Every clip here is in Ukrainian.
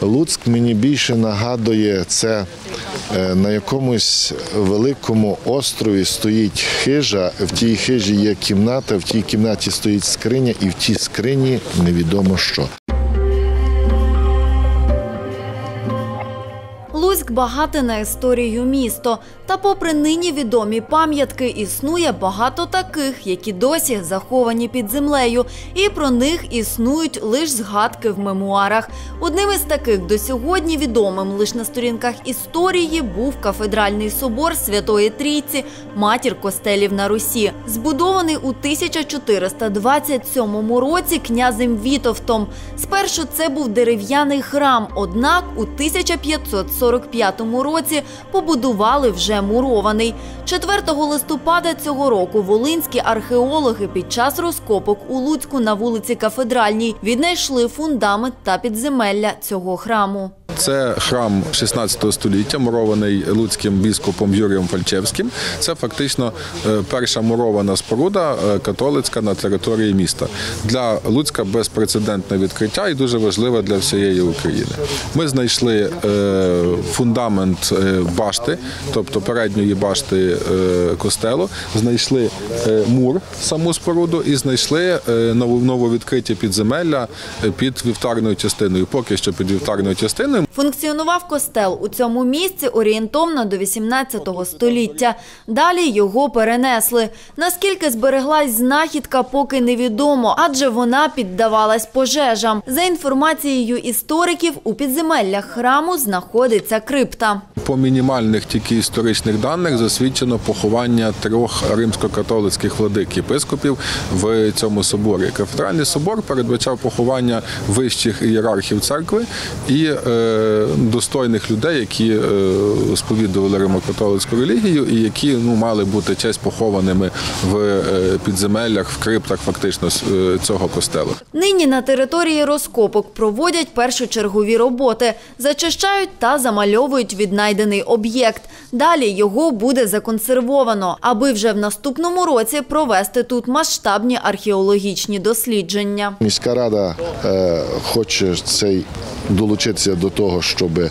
Луцьк мені більше нагадує це е, на якомусь великому острові стоїть хижа. В тій хижі є кімната, в тій кімнаті стоїть скриня, і в тій скрині невідомо що. Луцьк багате на історію місто. Та попри нині відомі пам'ятки, існує багато таких, які досі заховані під землею, і про них існують лише згадки в мемуарах. Одним із таких до сьогодні відомим лише на сторінках історії був кафедральний собор Святої Трійці, матір костелів на Русі, збудований у 1427 році князем Вітовтом. Спершу це був дерев'яний храм, однак у 1545 році побудували вже мурований. 4 листопада цього року волинські археологи під час розкопок у Луцьку на вулиці Кафедральній віднайшли фундамент та підземелля цього храму. Це храм 16 століття, мурований луцьким біскупом Юрієм Фальчевським. Це фактично е, перша мурована споруда е, католицька на території міста. Для Луцька безпрецедентне відкриття і дуже важливе для всієї України. Ми знайшли е, фундамент башти, тобто передньої башти костелу, знайшли мур, саму споруду, і знайшли ново- нововідкриті підземелля під вівтарною частиною. Поки що під вівтарною частиною. Функціонував костел у цьому місці орієнтовно до 18 століття. Далі його перенесли. Наскільки збереглась знахідка, поки невідомо, адже вона піддавалась пожежам. За інформацією істориків, у підземеллях храму знаходиться крипта. По мінімальних тільки історичних даних засвідчено поховання трьох римсько-католицьких владик єпископів в цьому соборі. Кафедральний собор передбачав поховання вищих ієрархів церкви і е, достойних людей, які е, сповідували римокатолицьку релігію, і які ну мали бути честь похованими в е, підземеллях, в криптах фактично цього костелу. Нині на території розкопок проводять першочергові роботи, зачищають та замальовують віднайдений об'єкт. Далі його буде законсервовано, аби вже в наступному році провести тут масштабні археологічні дослідження. Міська рада е, хоче цей долучитися до того, щоб е,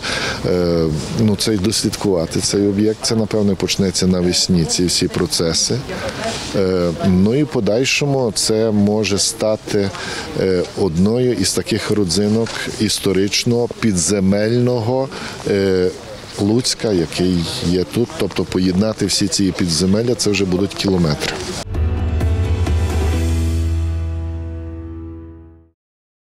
ну, цей дослідкувати цей об'єкт. Це напевно почнеться навесні ці всі процеси. Е, ну і подальшому це може стати одною із таких родзинок історичного підземельного. Е, Луцька, який є тут, тобто поєднати всі ці підземелля, це вже будуть кілометри.